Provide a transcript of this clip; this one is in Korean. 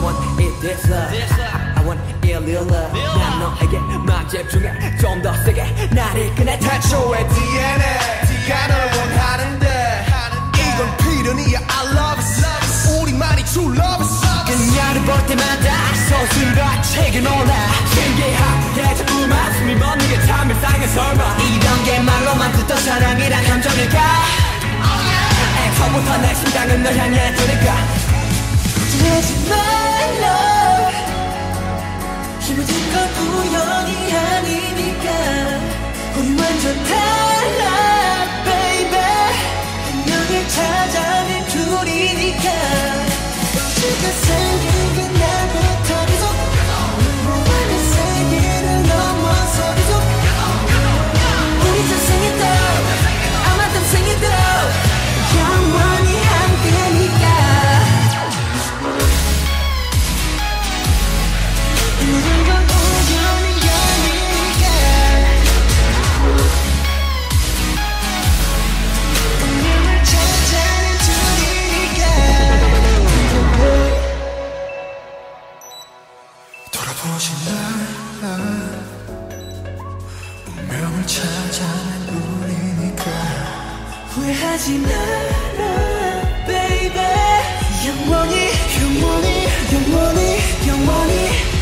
this love. I want real real love. 난 너에게만 집중해. 좀 더 세게 나를 꺼내 태초의 DNA 네가 널 원하는데. 이건 필연이야. I love it 우리만이 true love it 그녀를 볼 때마다 서술어책에 놀라. 신기하게 자꾸만 숨이 멎는 게참 일상의 설마 이런 게 말로만 듣던 사랑이란 감정일까? 처음부터 내 심장은 널 향해 두니까 둘이니 운명을 찾아낸 우리니까. 후회하지 마라 baby. 영원히 영원히 영원히 영원히